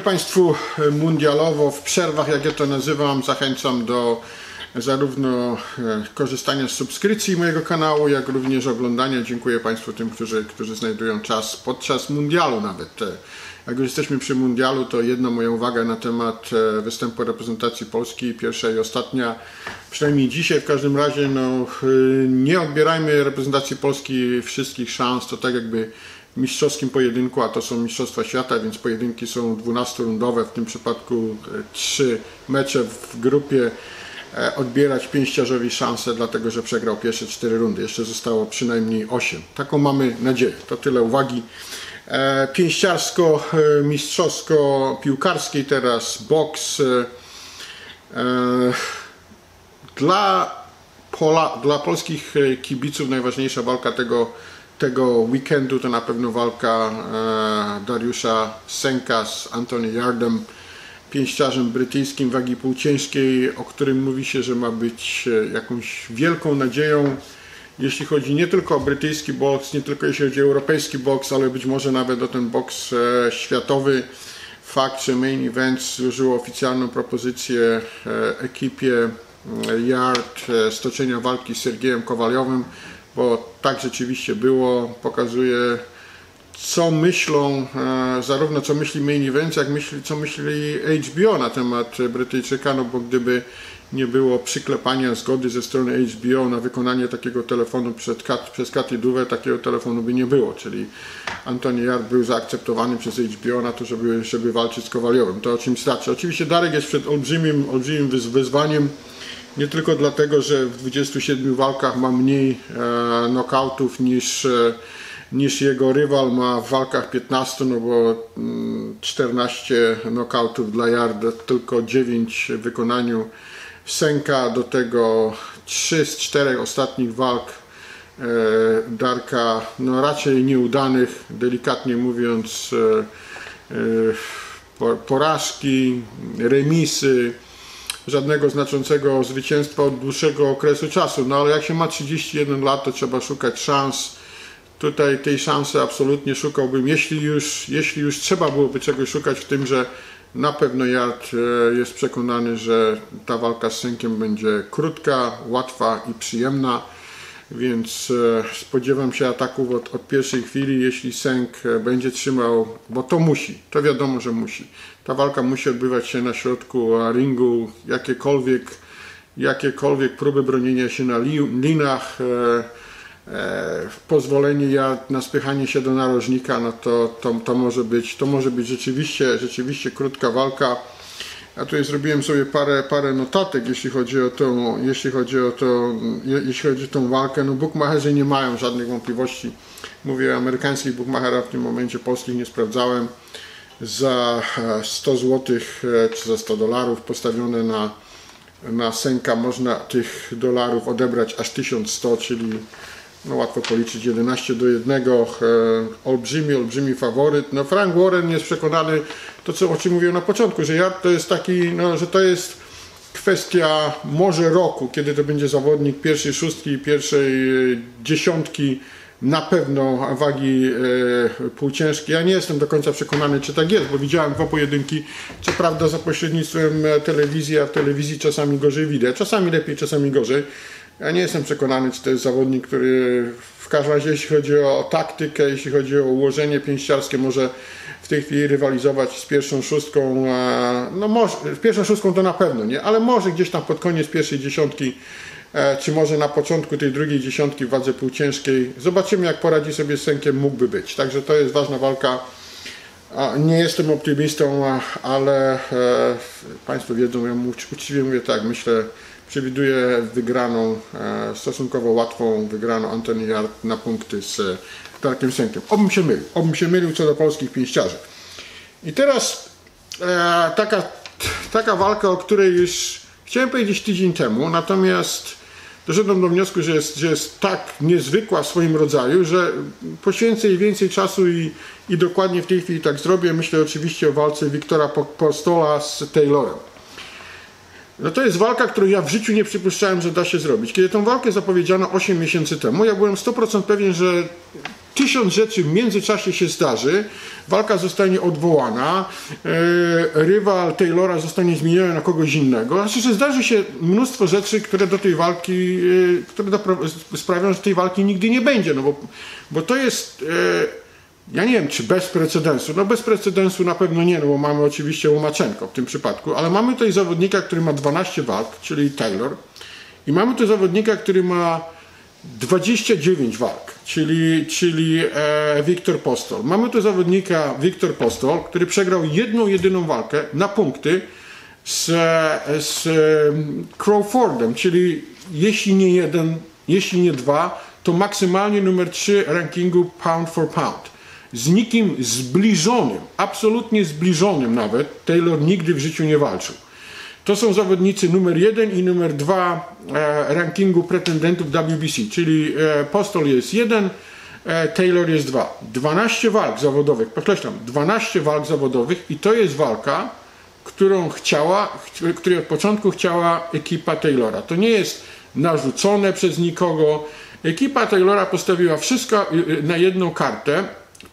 Państwu mundialowo w przerwach, jak ja to nazywam, zachęcam do zarówno e, korzystania z subskrypcji mojego kanału, jak również oglądania. Dziękuję Państwu tym, którzy, którzy znajdują czas podczas mundialu nawet. E, Jak już jesteśmy przy mundialu, to jedna moja uwaga na temat e, występu reprezentacji Polski, pierwsza i ostatnia, przynajmniej dzisiaj w każdym razie, no, nie odbierajmy reprezentacji Polski wszystkich szans, to tak jakby mistrzowskim pojedynku, a to są Mistrzostwa Świata, więc pojedynki są 12-rundowe, w tym przypadku trzy mecze w grupie E, odbierać pięściarzowi szansę, dlatego że przegrał pierwsze cztery rundy. Jeszcze zostało przynajmniej osiem. Taką mamy nadzieję. To tyle uwagi. E, pięściarsko, e, mistrzowsko, piłkarskiej teraz, boks. Dla, Pola, dla polskich kibiców najważniejsza walka tego, tego weekendu to na pewno walka Dariusza Senka z Anthony Yardem pięściarzem brytyjskim wagi półciężkiej, o którym mówi się, że ma być e, jakąś wielką nadzieją, jeśli chodzi nie tylko o brytyjski boks, nie tylko jeśli chodzi o europejski boks, ale być może nawet o ten boks e, światowy. Fakt, że Main Event złożyło oficjalną propozycję e, ekipie Yard stoczenia walki z Sergiejem Kowaliowym, bo tak rzeczywiście było, pokazuje co myślą, e, zarówno co myśli Main Event, jak myśli, co myśli HBO na temat Brytyjczyka, no bo gdyby nie było przyklepania zgody ze strony HBO na wykonanie takiego telefonu przed Kat, przez Katy Duwę, takiego telefonu by nie było, czyli Antony Yard był zaakceptowany przez HBO na to, żeby, żeby walczyć z Kowaliowym. To o czym straci. Oczywiście Darek jest przed olbrzymim, olbrzymim wyzwaniem, nie tylko dlatego, że w 27 walkach ma mniej e, knockoutów niż e, niż jego rywal ma w walkach 15, no bo 14 mm, knockoutów dla Jarda, tylko 9 w wykonaniu Senka, do tego 3 z 4 ostatnich walk e, Darka, no raczej nieudanych, delikatnie mówiąc, e, e, porażki, remisy, żadnego znaczącego zwycięstwa od dłuższego okresu czasu. No ale jak się ma 31 lat, to trzeba szukać szans tutaj tej szansy absolutnie szukałbym, jeśli już, jeśli już trzeba byłoby czegoś szukać w tym, że na pewno Jart e, jest przekonany, że ta walka z Sękiem będzie krótka, łatwa i przyjemna, więc e, spodziewam się ataków od, od pierwszej chwili, jeśli Sęk e, będzie trzymał, bo to musi, to wiadomo, że musi. Ta walka musi odbywać się na środku ringu, jakiekolwiek, jakiekolwiek próby bronienia się na linach, E, pozwolenie ja na spychanie się do narożnika, no to, to, to, może być, to może być rzeczywiście, rzeczywiście krótka walka. Ja tutaj zrobiłem sobie parę, parę notatek, jeśli chodzi o tą, jeśli chodzi o to, jeśli chodzi o tą walkę. No bookmacherzy nie mają żadnych wątpliwości. Mówię amerykańskich bookmacherach, w tym momencie polskich nie sprawdzałem. Za 100 zł czy za 100 dolarów postawione na, na Senka można tych dolarów odebrać aż 1100, czyli no łatwo policzyć 11 do 1, e, olbrzymi, olbrzymi faworyt. No Frank Warren jest przekonany, to co, o czym mówiłem na początku, że Yard to jest taki, no, że to jest kwestia może roku, kiedy to będzie zawodnik pierwszej szóstki, pierwszej e, dziesiątki, na pewno wagi e, półciężkiej. Ja nie jestem do końca przekonany, czy tak jest, bo widziałem dwa pojedynki, co prawda za pośrednictwem e, telewizji, a w telewizji czasami gorzej widać, czasami lepiej, czasami gorzej. Ja nie jestem przekonany, czy to jest zawodnik, który w każdym razie, jeśli chodzi o taktykę, jeśli chodzi o ułożenie pięściarskie, może w tej chwili rywalizować z pierwszą szóstką. No może, z pierwszą szóstką to na pewno nie, ale może gdzieś tam pod koniec pierwszej dziesiątki, e, czy może na początku tej drugiej dziesiątki w wadze półciężkiej. Zobaczymy, jak poradzi sobie z Senkiem, mógłby być. Także to jest ważna walka. Nie jestem optymistą, ale e, Państwo wiedzą, ja uczciwie mówię tak, myślę, przewiduje wygraną, e, stosunkowo łatwą wygraną Antony Yard na punkty z Darkiem Senkiem. Obym się mylił, obym się mylił co do polskich pięściarzy. I teraz e, taka, taka walka, o której już chciałem powiedzieć tydzień temu, natomiast doszedłem do wniosku, że jest, że jest tak niezwykła w swoim rodzaju, że poświęcę jej więcej czasu i, i dokładnie w tej chwili tak zrobię. Myślę oczywiście o walce Wiktora Postola z Taylorem. No to jest walka, którą ja w życiu nie przypuszczałem, że da się zrobić. Kiedy tą walkę zapowiedziano 8 miesięcy temu, ja byłem 100% pewien, że tysiąc rzeczy w międzyczasie się zdarzy, walka zostanie odwołana, e, rywal Taylora zostanie zmieniony na kogoś innego. Znaczy, że zdarzy się mnóstwo rzeczy, które do tej walki, e, które sprawią, że tej walki nigdy nie będzie, no bo, bo to jest... E, ja nie wiem, czy bez precedensu. No bez precedensu na pewno nie, no bo mamy oczywiście Łomaczenko w tym przypadku, ale mamy tutaj zawodnika, który ma 12 walk, czyli Taylor, i mamy tu zawodnika, który ma 29 walk, czyli, czyli e, Wiktor Postol. Mamy tu zawodnika Wiktor Postol, który przegrał jedną, jedyną walkę na punkty z, z Crawfordem, czyli jeśli nie jeden, jeśli nie dwa, to maksymalnie numer 3 rankingu pound for pound. Z nikim zbliżonym, absolutnie zbliżonym nawet, Taylor nigdy w życiu nie walczył. To są zawodnicy numer jeden i numer dwa e, rankingu pretendentów WBC, czyli e, Postol jest jeden, e, Taylor jest dwa. 12 walk zawodowych, podkreślam, 12 walk zawodowych i to jest walka, którą chciała, której od początku chciała ekipa Taylora. To nie jest narzucone przez nikogo. Ekipa Taylora postawiła wszystko na jedną kartę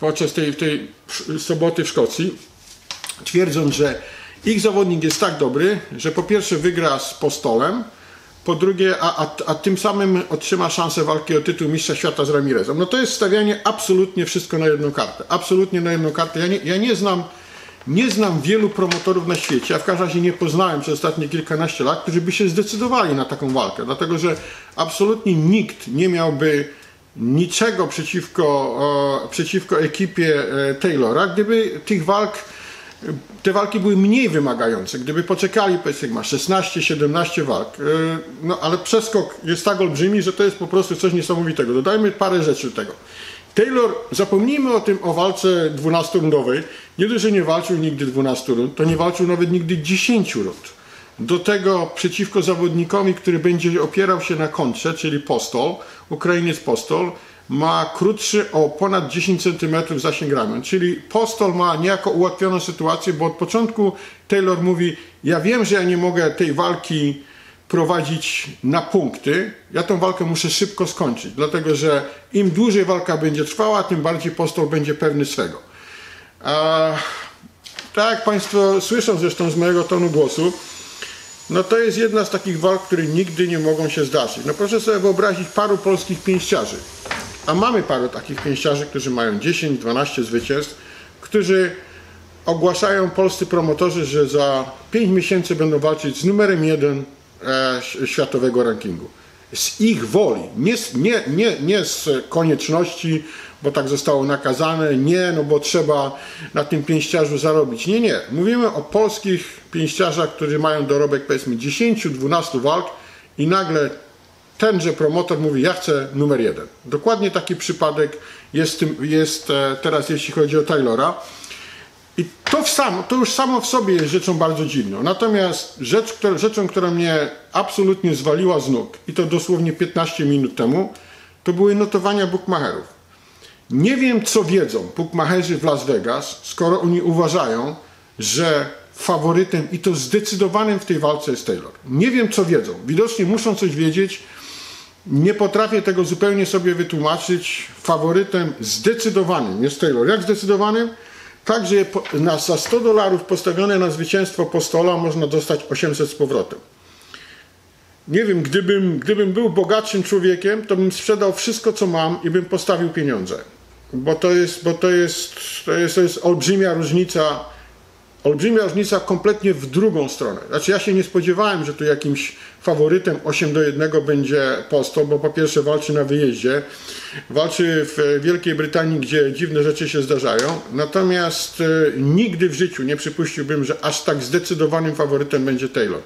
podczas tej, tej soboty w Szkocji, twierdząc, że ich zawodnik jest tak dobry, że po pierwsze wygra z Postolem, po drugie, a, a, a tym samym otrzyma szansę walki o tytuł mistrza świata z Ramirezem. No to jest stawianie absolutnie wszystko na jedną kartę. Absolutnie na jedną kartę. Ja nie, ja nie znam nie znam wielu promotorów na świecie, a w każdym razie nie poznałem przez ostatnie kilkanaście lat, którzy by się zdecydowali na taką walkę, dlatego że absolutnie nikt nie miałby niczego przeciwko, przeciwko ekipie e, Taylora, gdyby tych walk te walki były mniej wymagające. Gdyby poczekali, powiedzmy, ma 16-17 walk, e, no ale przeskok jest tak olbrzymi, że to jest po prostu coś niesamowitego. Dodajmy parę rzeczy do tego. Taylor, zapomnijmy o tym, o walce 12-rundowej. Nie dość, że nie walczył nigdy 12 rund, to nie walczył nawet nigdy 10 rund. Do tego przeciwko zawodnikowi, który będzie opierał się na kontrze, czyli Postol, Ukrainiec Postol, ma krótszy o ponad 10 cm zasięg ramion, czyli Postol ma niejako ułatwioną sytuację, bo od początku Taylor mówi, ja wiem, że ja nie mogę tej walki prowadzić na punkty, ja tą walkę muszę szybko skończyć, dlatego że im dłużej walka będzie trwała, tym bardziej Postol będzie pewny swego. A, tak jak Państwo słyszą zresztą z mojego tonu głosu, no to jest jedna z takich walk, które nigdy nie mogą się zdarzyć. No proszę sobie wyobrazić paru polskich pięściarzy. A mamy paru takich pięściarzy, którzy mają 10-12 zwycięstw, którzy ogłaszają polscy promotorzy, że za 5 miesięcy będą walczyć z numerem 1 e, światowego rankingu. Z ich woli, nie, nie, nie, nie z konieczności, bo tak zostało nakazane, nie, no bo trzeba na tym pięściarzu zarobić. Nie, nie. Mówimy o polskich pięściarzach, którzy mają dorobek powiedzmy 10-12 walk i nagle tenże promotor mówi, ja chcę numer jeden. Dokładnie taki przypadek jest, jest e, teraz, jeśli chodzi o Taylora. I to, sam, to już samo w sobie jest rzeczą bardzo dziwną. Natomiast rzecz, która, rzeczą, która mnie absolutnie zwaliła z nóg, i to dosłownie 15 minut temu, to były notowania bookmacherów. Nie wiem, co wiedzą bookmacherzy w Las Vegas, skoro oni uważają, że faworytem i to zdecydowanym w tej walce jest Taylor. Nie wiem, co wiedzą. Widocznie muszą coś wiedzieć, nie potrafię tego zupełnie sobie wytłumaczyć. Faworytem zdecydowanym jest Taylor. Jak zdecydowanym? Tak, że na, za 100 dolarów postawione na zwycięstwo Postola można dostać 800 z powrotem. Nie wiem, gdybym, gdybym był bogatszym człowiekiem, to bym sprzedał wszystko, co mam i bym postawił pieniądze. Bo to jest, bo to jest, to jest, to jest olbrzymia różnica olbrzymia różnica kompletnie w drugą stronę. Znaczy ja się nie spodziewałem, że tu jakimś faworytem 8 do 1 będzie Posto, bo po pierwsze walczy na wyjeździe, walczy w Wielkiej Brytanii, gdzie dziwne rzeczy się zdarzają, natomiast e, nigdy w życiu nie przypuściłbym, że aż tak zdecydowanym faworytem będzie Taylor.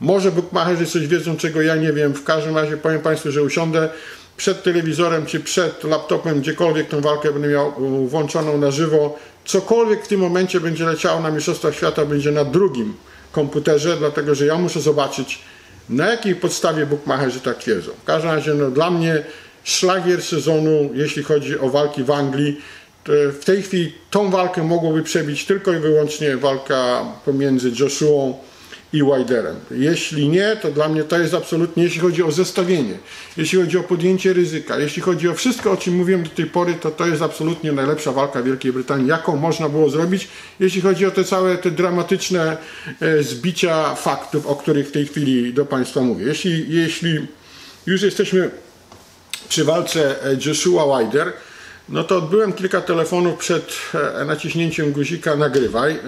Może bookmacherzy coś wiedzą, czego ja nie wiem. W każdym razie powiem Państwu, że usiądę przed telewizorem czy przed laptopem, gdziekolwiek tą walkę będę miał włączoną na żywo, cokolwiek w tym momencie będzie leciało na Mistrzostwach Świata, będzie na drugim komputerze, dlatego że ja muszę zobaczyć, na jakiej podstawie bookmacherzy tak twierdzą. W każdym razie, no, dla mnie szlagier sezonu, jeśli chodzi o walki w Anglii, w tej chwili tą walkę mogłoby przebić tylko i wyłącznie walka pomiędzy Joshuą i Widerem. Jeśli nie, to dla mnie to jest absolutnie, jeśli chodzi o zestawienie, jeśli chodzi o podjęcie ryzyka, jeśli chodzi o wszystko, o czym mówiłem do tej pory, to to jest absolutnie najlepsza walka Wielkiej Brytanii, jaką można było zrobić, jeśli chodzi o te całe te dramatyczne e, zbicia faktów, o których w tej chwili do Państwa mówię. Jeśli, jeśli już jesteśmy przy walce e, Joshua Wider, no to odbyłem kilka telefonów przed e, naciśnięciem guzika nagrywaj.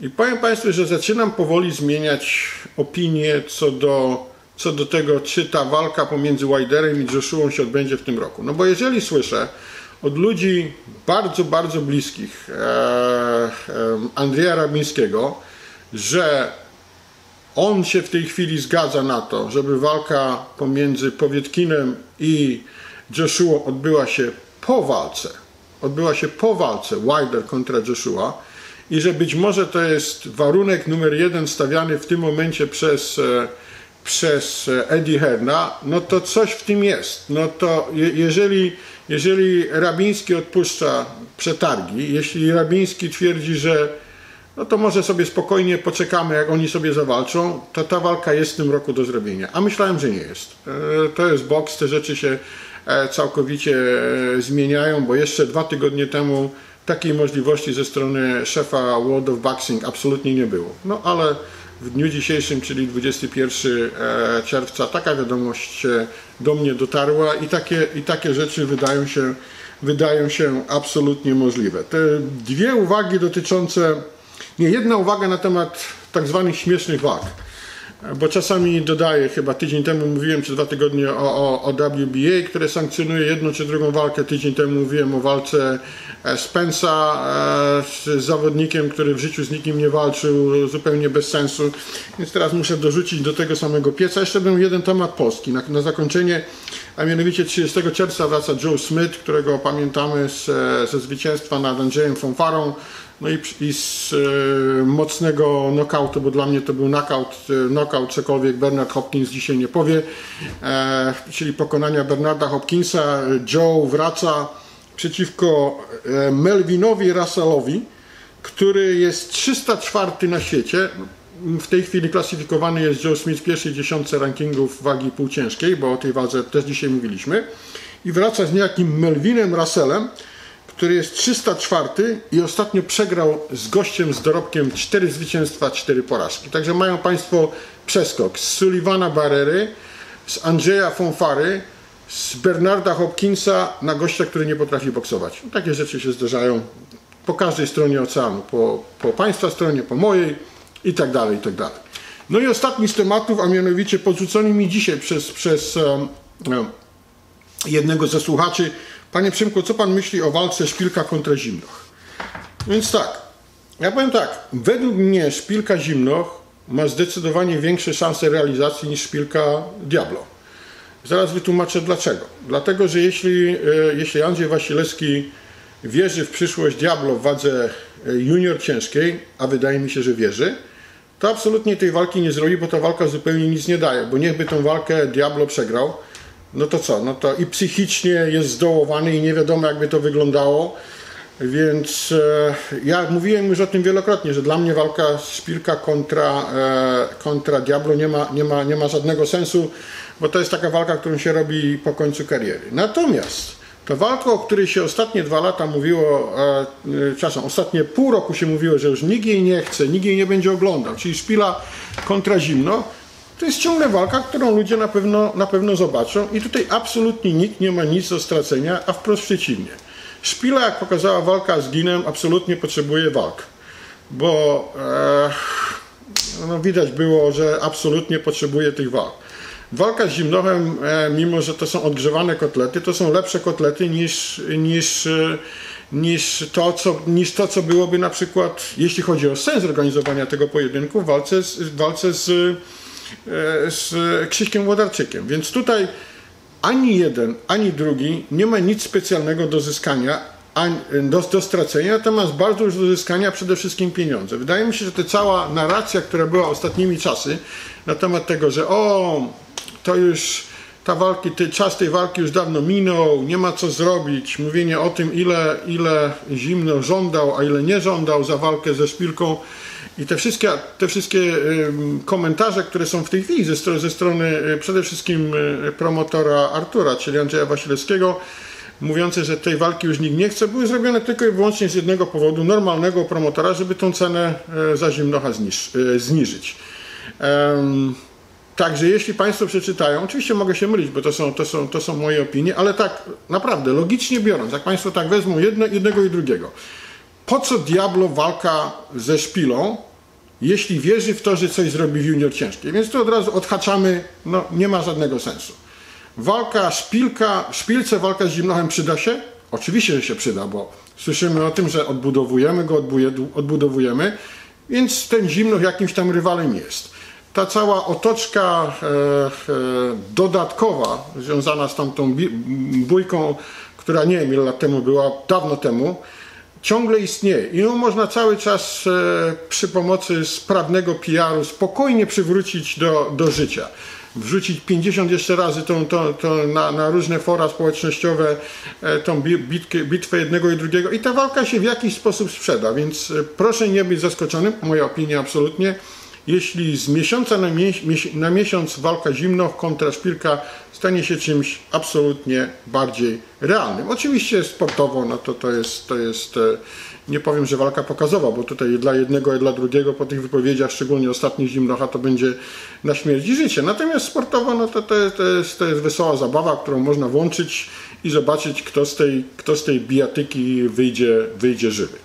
I powiem Państwu, że zaczynam powoli zmieniać opinię co do, co do tego, czy ta walka pomiędzy Widerem i Joshuą się odbędzie w tym roku. No bo jeżeli słyszę od ludzi bardzo, bardzo bliskich e, e, Andrzeja Rabińskiego, że on się w tej chwili zgadza na to, żeby walka pomiędzy Powietkinem i Joshua odbyła się po walce, odbyła się po walce Wilder kontra Joshua, i że być może to jest warunek numer jeden stawiany w tym momencie przez, e, przez e, Eddie Herna, no to coś w tym jest. No to je, jeżeli, jeżeli Rabiński odpuszcza przetargi, jeśli Rabiński twierdzi, że no to może sobie spokojnie poczekamy, jak oni sobie zawalczą, to ta walka jest w tym roku do zrobienia. A myślałem, że nie jest. E, to jest boks, te rzeczy się całkowicie zmieniają, bo jeszcze dwa tygodnie temu takiej możliwości ze strony szefa World of Boxing absolutnie nie było. No ale w dniu dzisiejszym, czyli 21 e, czerwca, taka wiadomość do mnie dotarła i takie, i takie rzeczy wydają się, wydają się absolutnie możliwe. Te dwie uwagi dotyczące, nie, jedna uwaga na temat tak zwanych śmiesznych walk bo czasami dodaję, chyba tydzień temu mówiłem, czy dwa tygodnie o, o, o WBA, które sankcjonuje jedną czy drugą walkę. Tydzień temu mówiłem o walce e, Spensa e, z zawodnikiem, który w życiu z nikim nie walczył, zupełnie bez sensu. Więc teraz muszę dorzucić do tego samego pieca. Jeszcze był jeden temat polski. Na, na zakończenie, a mianowicie 30 czerwca wraca Joe Smith, którego pamiętamy z, e, ze zwycięstwa nad Andrzejem Fonfarą no i, i z e, mocnego knockoutu, bo dla mnie to był knockout, e, knockout cokolwiek Bernard Hopkins dzisiaj nie powie, e, czyli pokonania Bernarda Hopkinsa. Joe wraca przeciwko e, Melvinowi Russellowi, który jest 304 na świecie. W tej chwili klasyfikowany jest Joe Smith w pierwszej dziesiątce rankingów wagi półciężkiej, bo o tej wadze też dzisiaj mówiliśmy. I wraca z niejakim Melvinem Russellem, który jest 304 i ostatnio przegrał z gościem z dorobkiem 4 zwycięstwa, 4 porażki. Także mają Państwo przeskok z Sullivana Barrery, z Andrzeja Fonfary, z Bernarda Hopkinsa na gościa, który nie potrafi boksować. Takie rzeczy się zdarzają po każdej stronie oceanu, po, po Państwa stronie, po mojej i tak dalej, i tak dalej. No i ostatni z tematów, a mianowicie podrzucony mi dzisiaj przez, przez um, um, jednego ze słuchaczy, Panie Przemku, co Pan myśli o walce Szpilka kontra Zimnoch? Więc tak, ja powiem tak, według mnie Szpilka Zimnoch ma zdecydowanie większe szanse realizacji niż Szpilka Diablo. Zaraz wytłumaczę dlaczego. Dlatego, że jeśli, e, jeśli Andrzej Wasilewski wierzy w przyszłość Diablo w wadze e, junior ciężkiej, a wydaje mi się, że wierzy, to absolutnie tej walki nie zrobi, bo ta walka zupełnie nic nie daje, bo niechby tą walkę Diablo przegrał, no to co? No to i psychicznie jest zdołowany i nie wiadomo jakby to wyglądało. Więc e, ja mówiłem już o tym wielokrotnie, że dla mnie walka Szpilka kontra, e, kontra Diablo nie ma, nie, ma, nie ma żadnego sensu, bo to jest taka walka, którą się robi po końcu kariery. Natomiast ta walka, o której się ostatnie dwa lata mówiło, e, czasem ostatnie pół roku się mówiło, że już nikt jej nie chce, nikt jej nie będzie oglądał, czyli Szpila kontra Zimno, to jest ciągle walka, którą ludzie na pewno, na pewno zobaczą i tutaj absolutnie nikt nie ma nic do stracenia, a wprost przeciwnie. Szpila, jak pokazała walka z Ginem, absolutnie potrzebuje walk, bo e, no widać było, że absolutnie potrzebuje tych walk. Walka z Zimnochem, e, mimo że to są odgrzewane kotlety, to są lepsze kotlety niż, niż, niż, to, co, niż to, co byłoby na przykład, jeśli chodzi o sens organizowania tego pojedynku, w walce z, w walce z z Krzyśkiem Włodarczykiem. Więc tutaj ani jeden, ani drugi nie ma nic specjalnego do zyskania, do, do stracenia, natomiast bardzo już do zyskania przede wszystkim pieniądze. Wydaje mi się, że ta cała narracja, która była ostatnimi czasy na temat tego, że o, to już ta walki, ten czas tej walki już dawno minął, nie ma co zrobić, mówienie o tym, ile, ile zimno żądał, a ile nie żądał za walkę ze szpilką, I te wszystkie, te wszystkie komentarze, które są w tej chwili ze, ze strony y, przede wszystkim y, promotora Artura, czyli Andrzeja Wasilewskiego, mówiące, że tej walki już nikt nie chce, były zrobione tylko i wyłącznie z jednego powodu, normalnego promotora, żeby tą cenę e, za zimnocha zniż, e, zniżyć. Także jeśli Państwo przeczytają, oczywiście mogę się mylić, bo to są, to, są, to są moje opinie, ale tak naprawdę, logicznie biorąc, jak Państwo tak wezmą jedno, jednego i drugiego, po co Diablo walka ze szpilą, jeśli wierzy w to, że coś zrobi w junior ciężkiej? Więc tu od razu odhaczamy, no nie ma żadnego sensu. Walka szpilka, szpilce walka z zimnochem przyda się? Oczywiście, że się przyda, bo słyszymy o tym, że odbudowujemy go, odbudowujemy, więc ten zimnoch jakimś tam rywalem jest. Ta cała otoczka e, e, dodatkowa związana z tamtą bójką, która nie wiem ile lat temu była, dawno temu, ciągle istnieje i ją można cały czas e, przy pomocy sprawnego PR-u spokojnie przywrócić do, do życia. Wrzucić 50 jeszcze razy tą, tą, tą na, na różne fora społecznościowe e, tą bi- bitkę, bitwę jednego i drugiego i ta walka się w jakiś sposób sprzeda, więc e, proszę nie być zaskoczonym, moja opinia absolutnie. Jeśli z miesiąca na, mie- na miesiąc walka zimno kontra szpilka stanie się czymś absolutnie bardziej realnym. Oczywiście sportowo, no to, to jest, to jest e, nie powiem, że walka pokazowa, bo tutaj dla jednego i dla drugiego po tych wypowiedziach, szczególnie ostatnich zimnocha, to będzie na śmierć i życie. Natomiast sportowo, no to, to, jest, to, jest, to jest wesoła zabawa, którą można włączyć i zobaczyć, kto z tej, kto z tej bijatyki wyjdzie, wyjdzie żywy.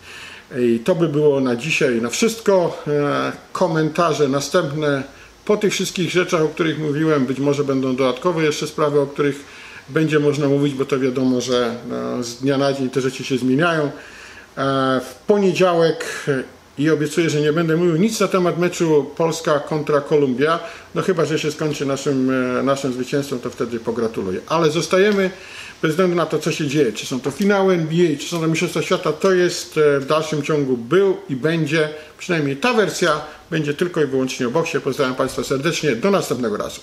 I to by było na dzisiaj na wszystko. E, Komentarze następne po tych wszystkich rzeczach, o których mówiłem. Być może będą dodatkowe jeszcze sprawy, o których będzie można mówić, bo to wiadomo, że no, z dnia na dzień te rzeczy się zmieniają. E, W poniedziałek i obiecuję, że nie będę mówił nic na temat meczu Polska kontra Kolumbia. No chyba, że się skończy naszym, e, naszym zwycięstwem, to wtedy pogratuluję. Ale zostajemy bez względu na to, co się dzieje. Czy są to finały NBA, czy są to Mistrzostwa Świata, to jest e, w dalszym ciągu był i będzie, przynajmniej ta wersja będzie tylko i wyłącznie o boksie. Pozdrawiam Państwa serdecznie. Do następnego razu.